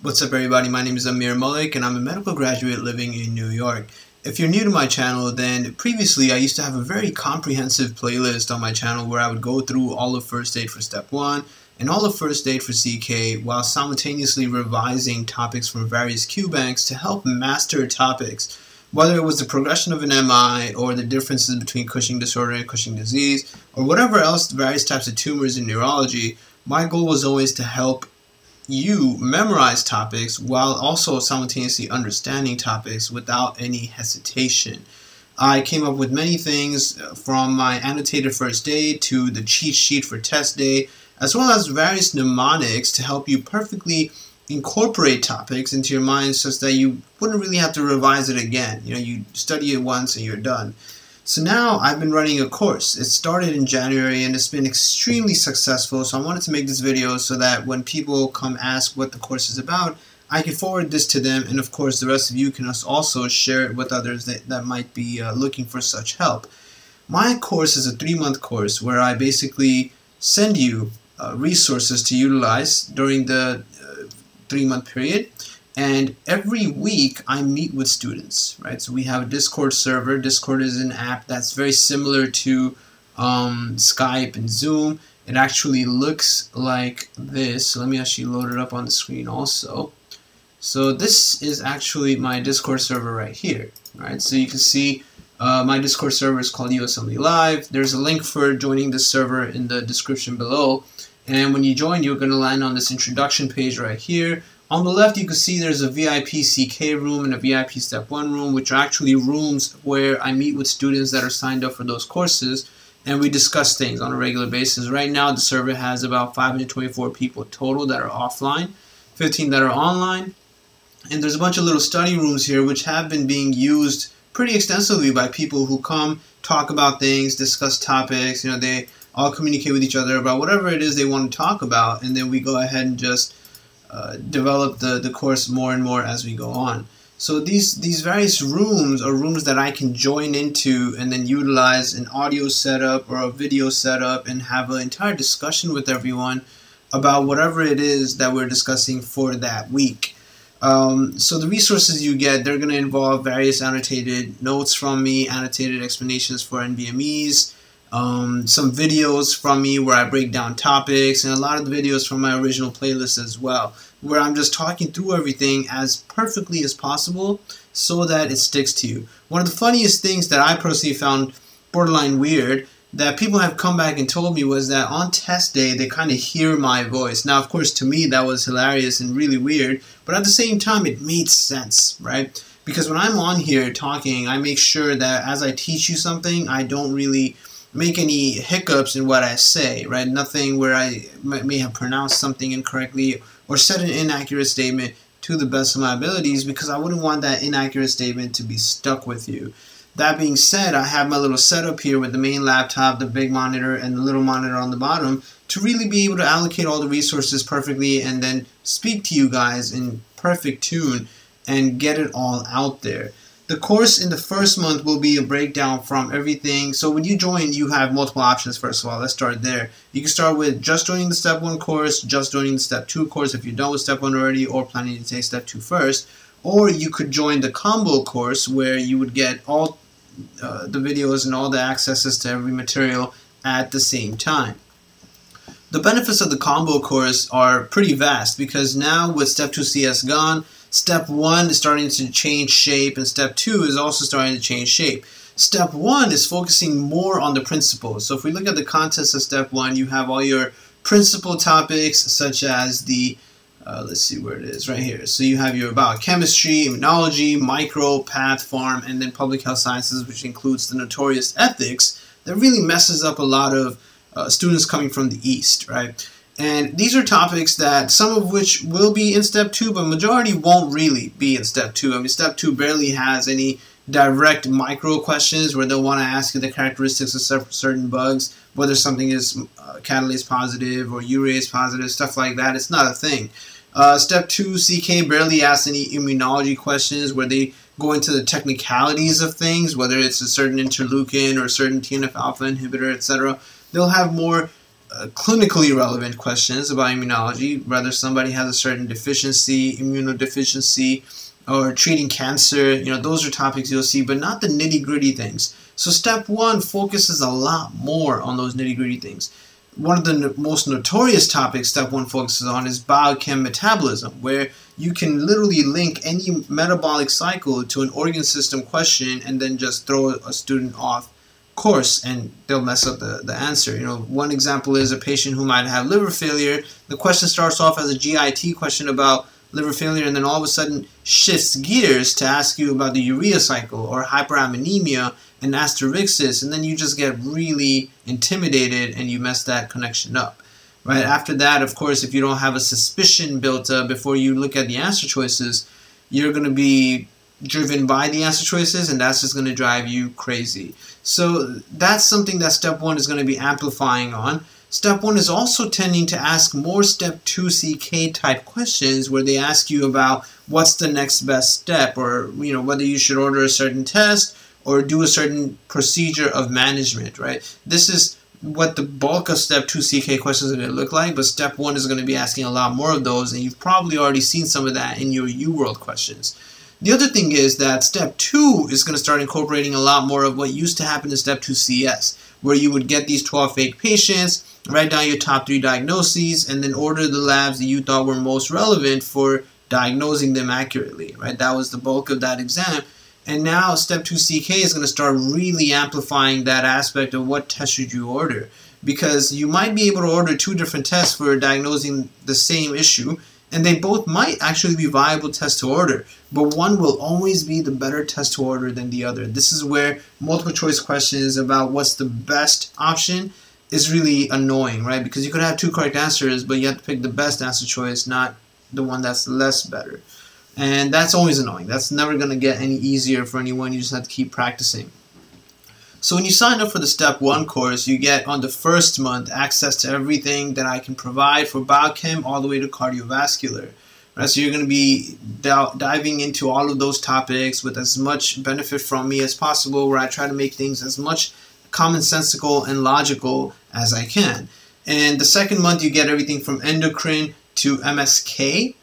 What's up everybody, my name is Amir Mullick and I'm a medical graduate living in New York. If you're new to my channel, then previously I used to have a very comprehensive playlist on my channel where I would go through all of first aid for step 1 and all of first aid for CK while simultaneously revising topics from various Q banks to help master topics, whether it was the progression of an MI or the differences between Cushing disorder and Cushing disease or whatever else various types of tumors in neurology. My goal was always to help you memorize topics while also simultaneously understanding topics without any hesitation. I came up with many things uh, from my annotated First Aid to the cheat sheet for test day, as well as various mnemonics to help you perfectly incorporate topics into your mind such that you wouldn't really have to revise it again. You know, you study it once and you're done. So now I've been running a course. It started in January and it's been extremely successful. So I wanted to make this video so that when people come ask what the course is about, I can forward this to them. And of course, the rest of you can also share it with others that, that might be uh, looking for such help. My course is a three-month course where I basically send you uh, resources to utilize during the uh, three-month period and every week I meet with students, right? So we have a Discord server. Discord is an app that's very similar to um, Skype and Zoom. It actually looks like this. Let me actually load it up on the screen also. So this is actually my Discord server right here, right? So you can see uh, my Discord server is called USMLE Live. There's a link for joining the server in the description below. And when you join, you're going to land on this introduction page right here on the left, you can see there's a VIP CK room and a VIP Step 1 room, which are actually rooms where I meet with students that are signed up for those courses, and we discuss things on a regular basis. Right now, the server has about 524 people total that are offline, 15 that are online, and there's a bunch of little study rooms here which have been being used pretty extensively by people who come, talk about things, discuss topics, you know, they all communicate with each other about whatever it is they want to talk about, and then we go ahead and just uh, develop the, the course more and more as we go on. So these these various rooms are rooms that I can join into and then utilize an audio setup or a video setup and have an entire discussion with everyone about whatever it is that we're discussing for that week. Um, so the resources you get, they're going to involve various annotated notes from me, annotated explanations for NBMEs, um, some videos from me where I break down topics, and a lot of the videos from my original playlist as well, where I'm just talking through everything as perfectly as possible so that it sticks to you. One of the funniest things that I personally found borderline weird that people have come back and told me was that on test day they kind of hear my voice. Now, of course, to me that was hilarious and really weird, but at the same time it made sense, right? Because when I'm on here talking, I make sure that as I teach you something, I don't really make any hiccups in what I say, right? Nothing where I may have pronounced something incorrectly or said an inaccurate statement to the best of my abilities because I wouldn't want that inaccurate statement to be stuck with you. That being said, I have my little setup here with the main laptop, the big monitor, and the little monitor on the bottom to really be able to allocate all the resources perfectly and then speak to you guys in perfect tune and get it all out there. The course in the first month will be a breakdown from everything. So when you join, you have multiple options, first of all. Let's start there. You can start with just joining the Step 1 course, just joining the Step 2 course if you're done with Step 1 already or planning to take Step 2 first. Or you could join the combo course where you would get all uh, the videos and all the accesses to every material at the same time. The benefits of the combo course are pretty vast because now with Step 2 CS gone, Step 1 is starting to change shape, and Step 2 is also starting to change shape. Step 1 is focusing more on the principles. So if we look at the contents of Step 1, you have all your principal topics such as the, uh, let's see where it is, right here. So you have your biochemistry, immunology, micro, path, pharm, and then public health sciences, which includes the notorious ethics that really messes up a lot of uh, students coming from the East, right? And these are topics that some of which will be in step two, but majority won't really be in step two. I mean, step two barely has any direct micro questions where they'll want to ask you the characteristics of certain bugs, whether something is uh, catalase positive or urease positive, stuff like that. It's not a thing. Uh, step two, CK barely asks any immunology questions where they go into the technicalities of things, whether it's a certain interleukin or a certain TNF alpha inhibitor, etc. They'll have more uh, clinically relevant questions about immunology, whether somebody has a certain deficiency, immunodeficiency, or treating cancer. You know, those are topics you'll see, but not the nitty gritty things. So step one focuses a lot more on those nitty gritty things. One of the most notorious topics step one focuses on is biochem metabolism, where you can literally link any metabolic cycle to an organ system question and then just throw a student off course and they'll mess up the, the answer. You know, one example is a patient who might have liver failure. The question starts off as a GIT question about liver failure and then all of a sudden shifts gears to ask you about the urea cycle or hyperammonemia and asterixis and then you just get really intimidated and you mess that connection up. Right after that, of course, if you don't have a suspicion built up before you look at the answer choices, you're going to be driven by the answer choices and that's just going to drive you crazy. So that's something that step one is going to be amplifying on. Step one is also tending to ask more step two CK type questions where they ask you about what's the next best step or you know whether you should order a certain test or do a certain procedure of management, right? This is what the bulk of step 2 CK questions are going to look like, but step 1 is going to be asking a lot more of those, and you've probably already seen some of that in your UWorld questions. The other thing is that step 2 is going to start incorporating a lot more of what used to happen in step 2 CS, where you would get these 12 fake patients, write down your top 3 diagnoses, and then order the labs that you thought were most relevant for diagnosing them accurately, right? That was the bulk of that exam. And now step 2 CK is going to start really amplifying that aspect of what test should you order. Because you might be able to order two different tests for diagnosing the same issue, and they both might actually be viable tests to order, but one will always be the better test to order than the other. This is where multiple choice questions about what's the best option is really annoying, right? Because you could have two correct answers, but you have to pick the best answer choice, not the one that's less better. And that's always annoying. That's never going to get any easier for anyone. You just have to keep practicing. So when you sign up for the Step 1 course, you get on the first month access to everything that I can provide for biochem all the way to cardiovascular. Right? So you're going to be diving into all of those topics with as much benefit from me as possible where I try to make things as much commonsensical and logical as I can. And the second month you get everything from endocrine to MSK.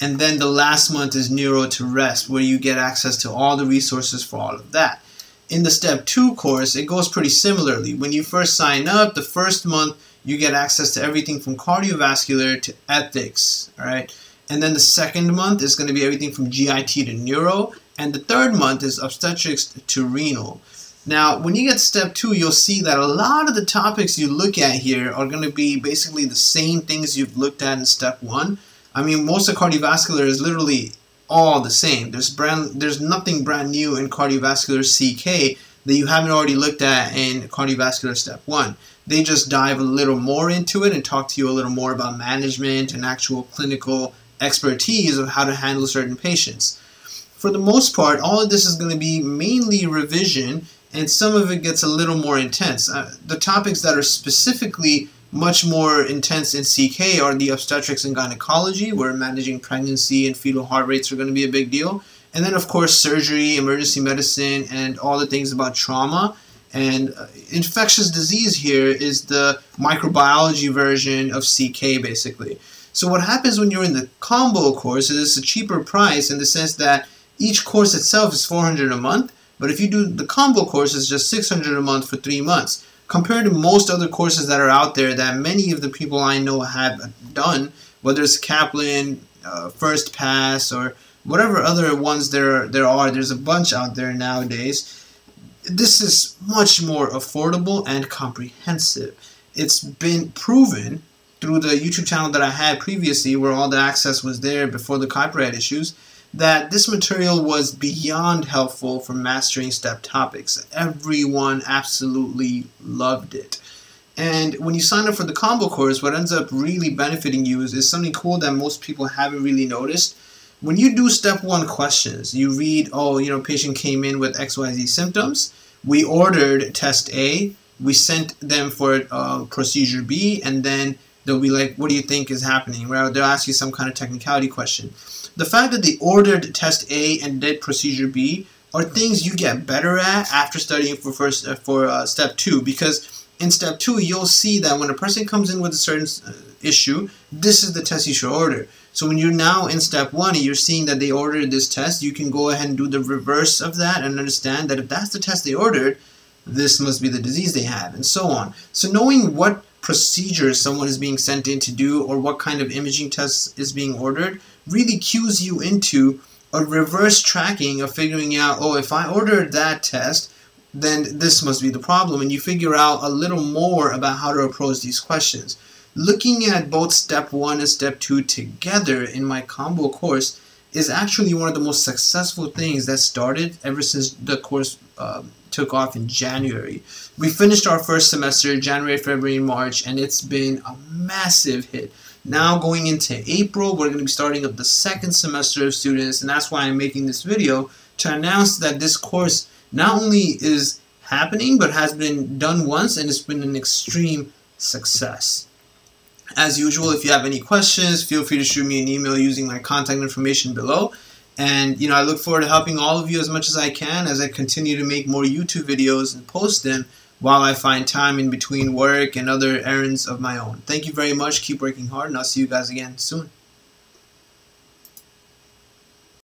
And then the last month is neuro to rest where you get access to all the resources for all of that in the step 2 course, it goes pretty similarly. When you first sign up, the first month you get access to everything from cardiovascular to ethics, all right? And then the second month is going to be everything from GIT to neuro, and the third month is obstetrics to renal. Now, when you get step 2, you'll see that a lot of the topics you look at here are going to be basically the same things you've looked at in step 1. I mean, most of cardiovascular is literally all the same. There's brand there's nothing brand new in cardiovascular CK that you haven't already looked at in cardiovascular step 1. They just dive a little more into it and talk to you a little more about management and actual clinical expertise of how to handle certain patients. For the most part, all of this is going to be mainly revision and some of it gets a little more intense. Uh, the topics that are specifically much more intense in CK are the obstetrics and gynecology, where managing pregnancy and fetal heart rates are going to be a big deal. And then, of course, surgery, emergency medicine, and all the things about trauma. And uh, infectious disease here is the microbiology version of CK, basically. So what happens when you're in the combo course is it's a cheaper price in the sense that each course itself is 400 a month, but if you do the combo course, it's just 600 a month for three months compared to most other courses that are out there that many of the people I know have done, whether it's Kaplan, uh, First Pass, or whatever other ones there there are. There's a bunch out there nowadays. This is much more affordable and comprehensive. It's been proven through the YouTube channel that I had previously, where all the access was there before the copyright issues that this material was beyond helpful for mastering step topics. Everyone absolutely loved it. And when you sign up for the combo course, what ends up really benefiting you is, is something cool that most people haven't really noticed. When you do step one questions, you read, oh, you know, patient came in with XYZ symptoms. We ordered test A. We sent them for uh, procedure B, and then they'll be like, what do you think is happening? Well, They'll ask you some kind of technicality question. The fact that they ordered test A and did procedure B are things you get better at after studying for first uh, for uh, step two because in step two, you'll see that when a person comes in with a certain uh, issue, this is the test you should order. So when you're now in step one and you're seeing that they ordered this test, you can go ahead and do the reverse of that and understand that if that's the test they ordered, this must be the disease they have, and so on. So knowing what procedure someone is being sent in to do or what kind of imaging test is being ordered really cues you into a reverse tracking of figuring out, oh, if I ordered that test, then this must be the problem. And you figure out a little more about how to approach these questions. Looking at both step one and step two together in my combo course is actually one of the most successful things that started ever since the course um, took off in January. We finished our first semester, January, February, March, and it's been a massive hit. Now going into April, we're going to be starting up the second semester of students, and that's why I'm making this video to announce that this course not only is happening, but has been done once, and it's been an extreme success. As usual, if you have any questions, feel free to shoot me an email using my contact information below. And, you know, I look forward to helping all of you as much as I can as I continue to make more YouTube videos and post them while I find time in between work and other errands of my own. Thank you very much. Keep working hard, and I'll see you guys again soon.